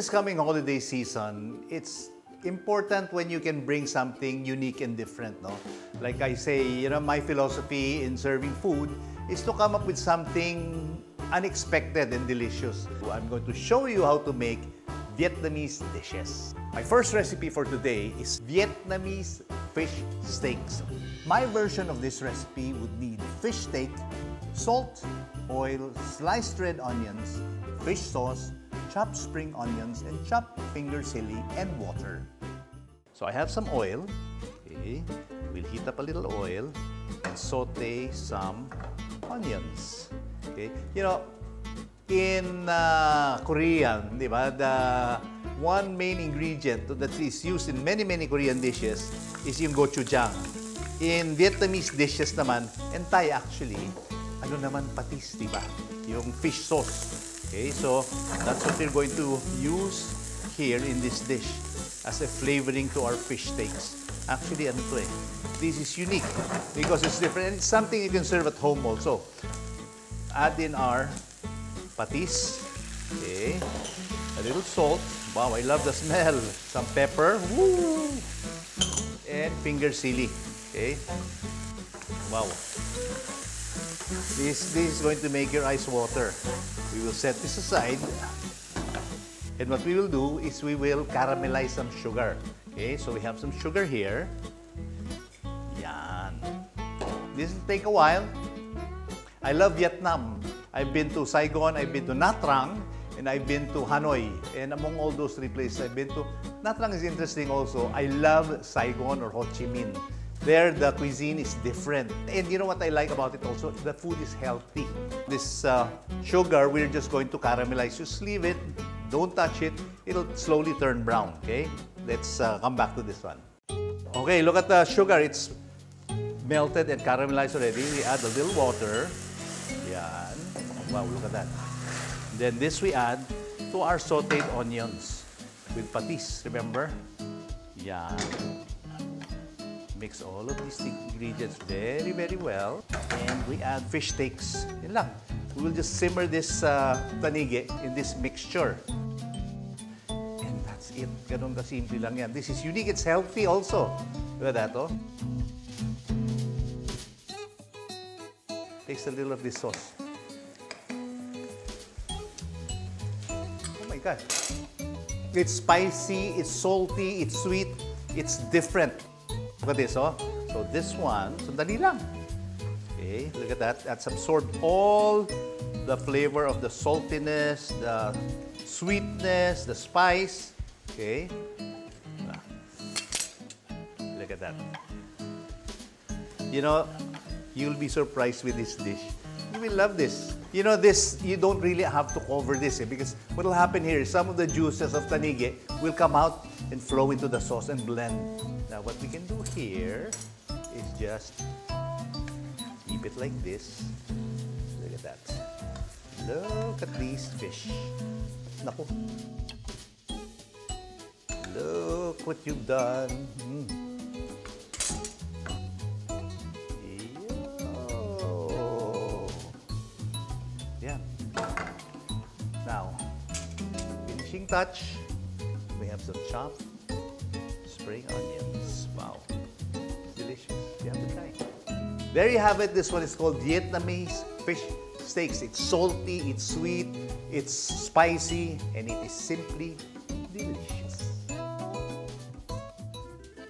this coming holiday season, it's important when you can bring something unique and different, no? Like I say, you know, my philosophy in serving food is to come up with something unexpected and delicious. I'm going to show you how to make Vietnamese dishes. My first recipe for today is Vietnamese fish steaks. My version of this recipe would need fish steak, salt, oil, sliced red onions, fish sauce, chopped spring onions, and chopped finger chili and water. So I have some oil. Okay. We'll heat up a little oil and saute some onions. Okay. You know, in uh, Korean, di ba, the one main ingredient that is used in many, many Korean dishes is yung gochujang. In Vietnamese dishes naman, and Thai actually, ano naman patis, di ba? Yung fish sauce. Okay, so that's what we're going to use here in this dish as a flavoring to our fish steaks. Actually, ano to eh, this is unique because it's different and it's something you can serve at home also. Add in our patis, okay, a little salt. Wow, I love the smell. Some pepper, woo, and finger chili, okay. Wow. This, this is going to make your eyes water. We will set this aside. And what we will do is we will caramelize some sugar. Okay, so we have some sugar here. Yan. This will take a while. I love Vietnam. I've been to Saigon, I've been to Nha Trang, and I've been to Hanoi. And among all those three places I've been to, Nha Trang is interesting also. I love Saigon or Ho Chi Minh. There, the cuisine is different. And you know what I like about it also? The food is healthy. This uh, sugar, we're just going to caramelize. Just leave it, don't touch it. It'll slowly turn brown, okay? Let's uh, come back to this one. Okay, look at the sugar. It's melted and caramelized already. We add a little water. Yan. Wow, look at that. Then this we add to our sauteed onions with patis, remember? Yan. Mix all of these ingredients very, very well. And we add fish. Yan lang. We will just simmer this uh, tanige in this mixture. And that's it. Ganun kasimple lang yan. This is unique. It's healthy also. Diba that, oh? Taste a little of this sauce. Oh my God. It's spicy, it's salty, it's sweet, it's different. Look at this, oh. So this one, sandali lang. Okay, look at that. That's absorbed all the flavor of the saltiness, the sweetness, the spice. Okay. Look at that. You know, you'll be surprised with this dish. You will love this. You know, this, you don't really have to cover this eh, because what will happen here is some of the juices of tanige will come out and flow into the sauce and blend. Now, what we can do here is just keep it like this. Look at that. Look at these fish. Naku. Look what you've done. Mm. Now, finishing touch, some chopped spring onions. Wow. Delicious. You have to try. There you have it. This one is called Vietnamese fish steaks. It's salty, it's sweet, it's spicy, and it is simply delicious.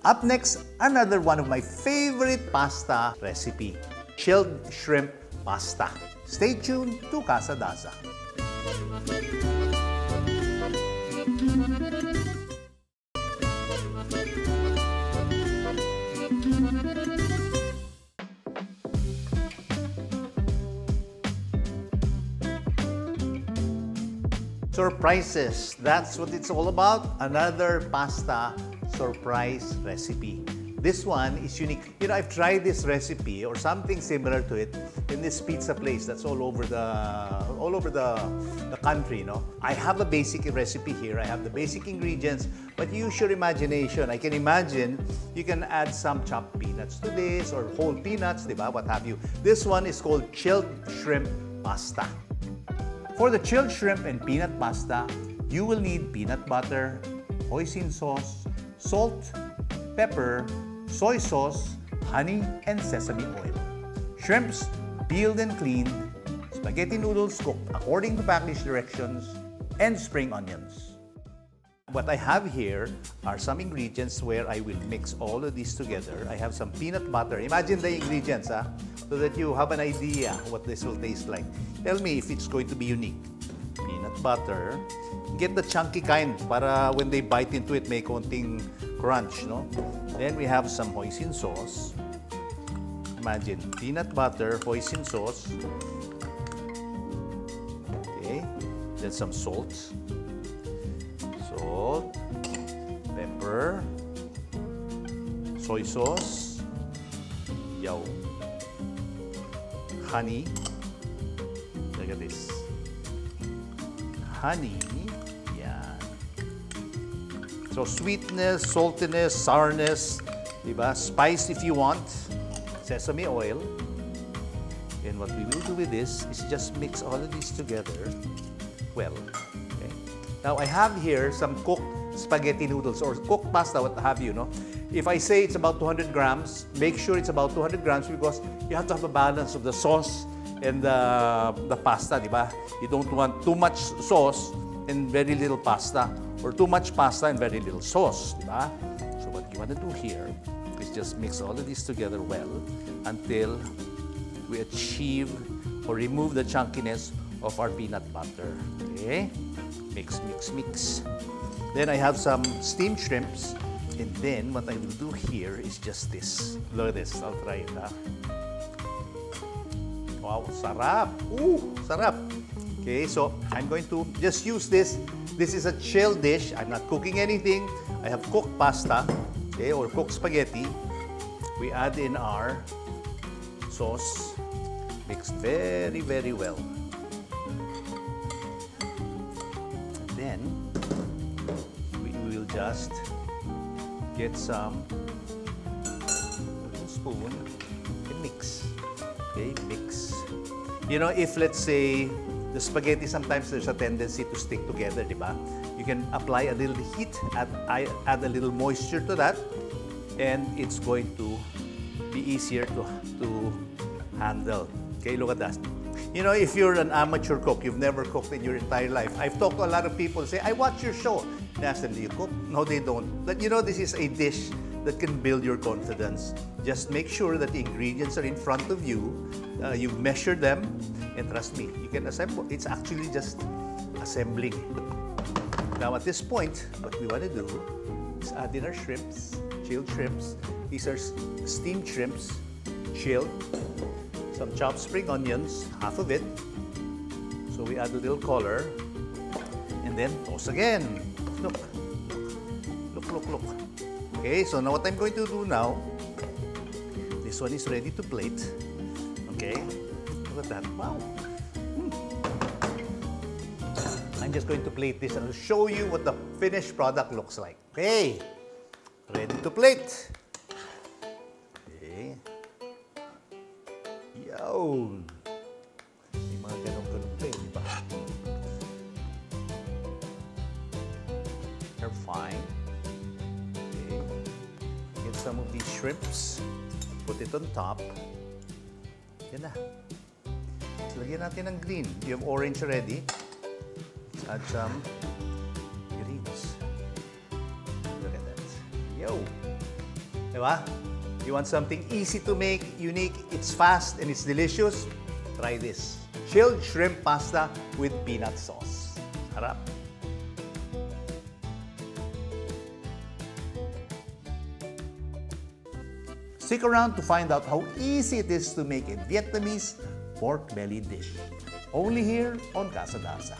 Up next, another one of my favorite pasta recipe, chilled shrimp pasta. Stay tuned to Casa Daza. Surprises. That's what it's all about. Another pasta surprise recipe. This one is unique. You know, I've tried this recipe or something similar to it in this pizza place that's all over the all over the, the country, no? I have a basic recipe here. I have the basic ingredients, but use your imagination. I can imagine you can add some chopped peanuts to this or whole peanuts, diba? What have you. This one is called chilled shrimp pasta. For the chilled shrimp and peanut pasta, you will need peanut butter, hoisin sauce, salt, pepper, soy sauce, honey, and sesame oil. Shrimps, peeled and cleaned, spaghetti noodles cooked according to package directions, and spring onions. What I have here are some ingredients where I will mix all of these together. I have some peanut butter. Imagine the ingredients, ah, so that you have an idea what this will taste like. Tell me if it's going to be unique. Peanut butter. Get the chunky kind para when they bite into it, may konting crunch, no? Then we have some hoisin sauce. Imagine, peanut butter, hoisin sauce. Okay. Then some salt salt, pepper, soy sauce, yaw, honey. Look at this. Honey. Yan. So sweetness, saltiness, sourness, diba? Spice if you want. Sesame oil. And what we will do with this is just mix all of these together well. Now, I have here some cooked spaghetti noodles or cooked pasta, what have you, no? If I say it's about 200 grams, make sure it's about 200 grams because you have to have a balance of the sauce and the, the pasta, di ba? You don't want too much sauce and very little pasta or too much pasta and very little sauce, di ba? So what you want to do here is just mix all of these together well until we achieve or remove the chunkiness of our peanut butter. Okay? Mix, mix, mix. Then I have some steamed shrimps. And then what I will do here is just this. Look at this. I'll try it. Wow, sarap. Ooh, sarap. Okay, so I'm going to just use this. This is a chill dish. I'm not cooking anything. I have cooked pasta, okay, or cooked spaghetti. We add in our sauce. Mixed very, very well. Just get some little spoon and mix. Okay, mix. You know, if let's say the spaghetti sometimes there's a tendency to stick together, di ba? You can apply a little heat, add, add a little moisture to that, and it's going to be easier to, to handle. Okay, look at that. You know, if you're an amateur cook, you've never cooked in your entire life. I've talked to a lot of people say, I watch your show. And ask them, do you cook? No, they don't. But you know, this is a dish that can build your confidence. Just make sure that the ingredients are in front of you. Uh, you measure them, and trust me, you can assemble. It's actually just assembling. Now, at this point, what we want to do is add in our shrimps, chilled shrimps. These are steamed shrimps, chilled some chopped spring onions, half of it. So we add a little color. And then toss again. Look. Look, look, look. Okay, so now what I'm going to do now, this one is ready to plate. Okay, look at that. Wow. Hmm. I'm just going to plate this and I'll show you what the finished product looks like. Okay, ready to plate. Yun. May mga ganun-ganun pa eh, di ba? They're fine. Okay. Get some of these shrimps. Put it on top. Yan na. Lagyan natin ng green. You have orange already. Let's add some greens. Look at that. Yo! Diba? You want something easy to make, unique, it's fast, and it's delicious? Try this. Chilled shrimp pasta with peanut sauce. Harap. Stick around to find out how easy it is to make a Vietnamese pork belly dish. Only here on Casa Darsa.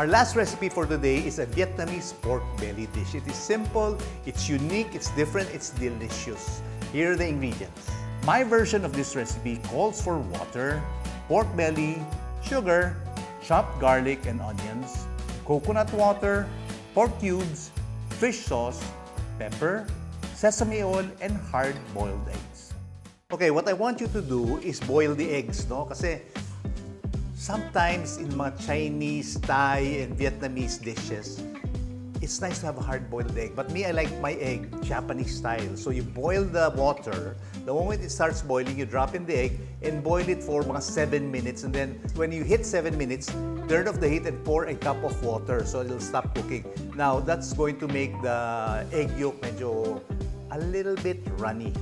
Our last recipe for today is a Vietnamese pork belly dish. It is simple, it's unique, it's different, it's delicious. Here are the ingredients. My version of this recipe calls for water, pork belly, sugar, chopped garlic and onions, coconut water, pork cubes, fish sauce, pepper, sesame oil, and hard-boiled eggs. Okay, what I want you to do is boil the eggs, no? Kasi sometimes in mga Chinese, Thai, and Vietnamese dishes, it's nice to have a hard-boiled egg. But me, I like my egg Japanese style. So you boil the water. The moment it starts boiling, you drop in the egg and boil it for mga 7 minutes. And then when you hit 7 minutes, turn off the heat and pour a cup of water so it'll stop cooking. Now, that's going to make the egg yolk medyo a little bit runny.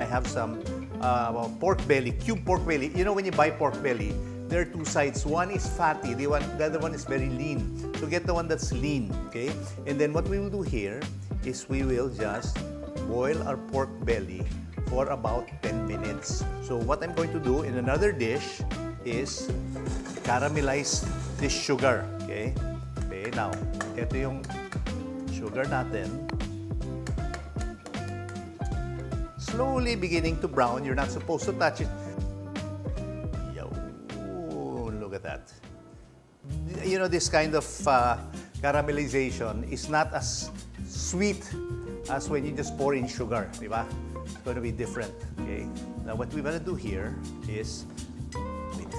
I have some uh, pork belly, cube pork belly. You know when you buy pork belly, there are two sides. One is fatty, the, one, the other one is very lean. So get the one that's lean, okay? And then what we will do here is we will just boil our pork belly for about 10 minutes. So what I'm going to do in another dish is caramelize this sugar, okay? Okay, now, ito yung sugar natin. Slowly beginning to brown. You're not supposed to touch it You know, this kind of uh, caramelization is not as sweet as when you just pour in sugar, di? It's going to be different, okay? Now, what we want to do here is, wait.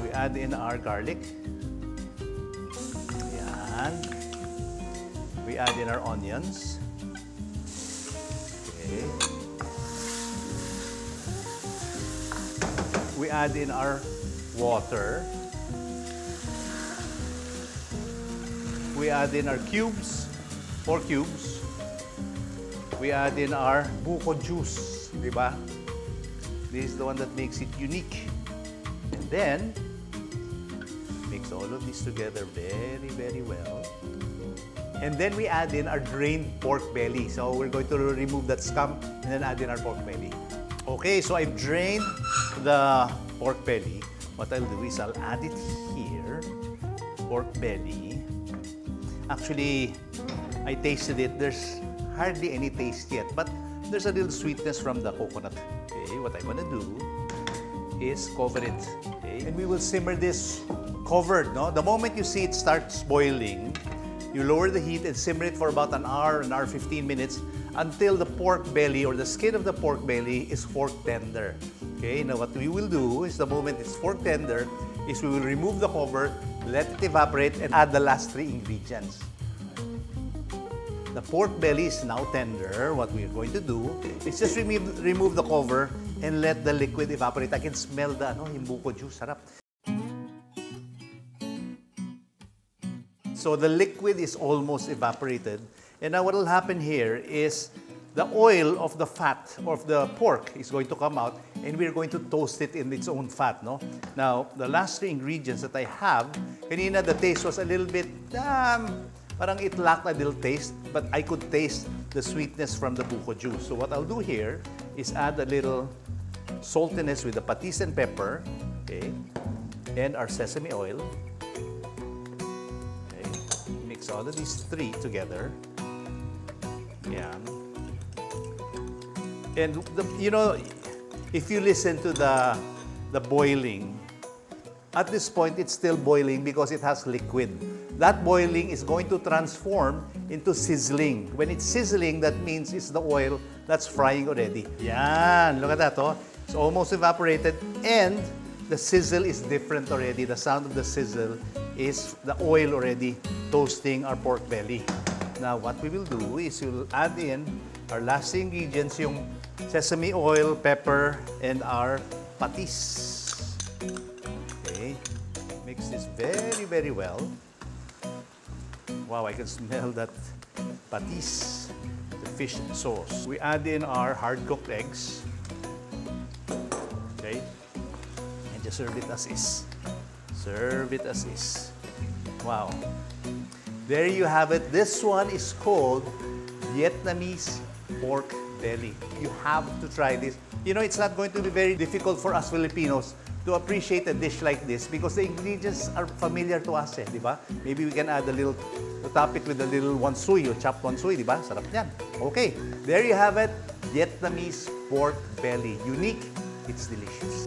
We add in our garlic. We add in our onions. Okay. we add in our water. We add in our cubes, four cubes. We add in our buko juice, di ba? This is the one that makes it unique. And then, mix all of this together very, very well. And then we add in our drained pork belly. So we're going to remove that scum and then add in our pork belly. Okay, so I've drained the pork belly. What I'll do is I'll add it here. Pork belly. Actually, I tasted it. There's hardly any taste yet, but there's a little sweetness from the coconut. Okay, what I'm gonna do is cover it. Okay, and we will simmer this covered. No, the moment you see it starts boiling, you lower the heat and simmer it for about an hour, an hour, 15 minutes until the pork belly or the skin of the pork belly is fork tender. Okay, now what we will do is the moment it's fork tender, is we will remove the cover, let it evaporate, and add the last three ingredients. The pork belly is now tender. What we're going to do is just remove, remove the cover and let the liquid evaporate. I can smell the ano, yung buko juice. Sarap. So the liquid is almost evaporated. And now what will happen here is the oil of the fat of the pork is going to come out and we're going to toast it in its own fat, no? Now, the last three ingredients that I have, kanina the taste was a little bit, um, parang it lacked a little taste, but I could taste the sweetness from the buko juice. So what I'll do here is add a little saltiness with the patis and pepper, okay? And our sesame oil. Okay. Mix all of these three together. Yeah. And the, you know, if you listen to the the boiling, at this point it's still boiling because it has liquid. That boiling is going to transform into sizzling. When it's sizzling, that means it's the oil that's frying already. Yan, look at that, oh. It's almost evaporated and the sizzle is different already. The sound of the sizzle is the oil already toasting our pork belly. Now, what we will do is we'll add in our last ingredients, yung sesame oil, pepper, and our patis. Mix this very, very well. Wow, I can smell that patis, the fish sauce. We add in our hard-cooked eggs. Okay. And just serve it as is. Serve it as is. Wow. There you have it. This one is called Vietnamese pork belly. You have to try this. You know, it's not going to be very difficult for us Filipinos to appreciate a dish like this because the ingredients are familiar to us, eh, di ba? Maybe we can add a little, to top it with a little wansui or chopped wansui, di ba? Sarap. Okay, there you have it. Vietnamese pork belly. Unique, it's delicious.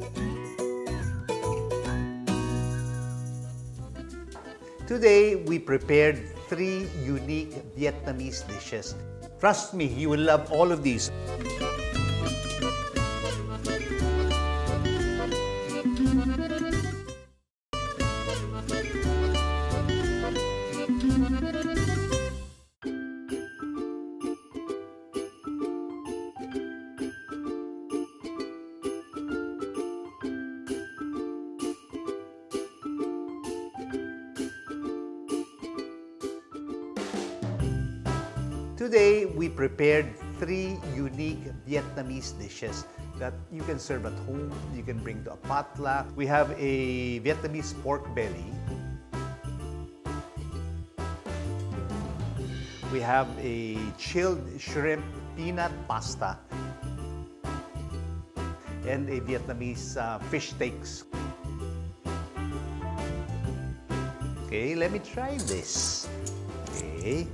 Today, we prepared three unique Vietnamese dishes. Trust me, you will love all of these. Today, we prepared three unique Vietnamese dishes that you can serve at home, you can bring to a potluck. We have a Vietnamese pork belly. We have a chilled shrimp peanut pasta and a Vietnamese uh, fish steaks. Okay, let me try this. Okay.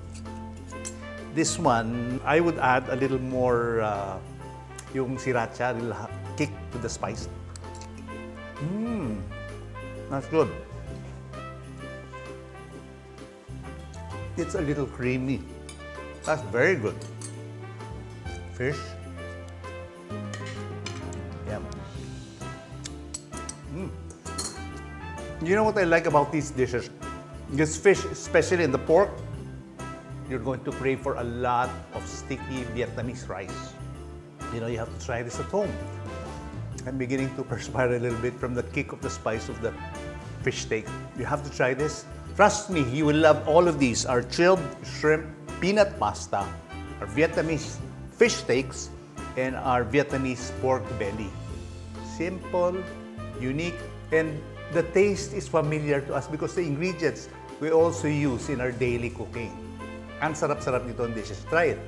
This one, I would add a little more uh, yung sriracha, little kick to the spice. Mmm, that's good. It's a little creamy. That's very good. Fish. Yum. Mm. You know what I like about these dishes? This fish, especially in the pork, you're going to crave for a lot of sticky Vietnamese rice. You know, you have to try this at home. I'm beginning to perspire a little bit from the kick of the spice of the fish steak. You have to try this. Trust me, you will love all of these. Our chilled shrimp peanut pasta, our Vietnamese fish steaks, and our Vietnamese pork belly. Simple, unique, and the taste is familiar to us because the ingredients we also use in our daily cooking. Ang sarap-sarap nito ang dishes. Try it.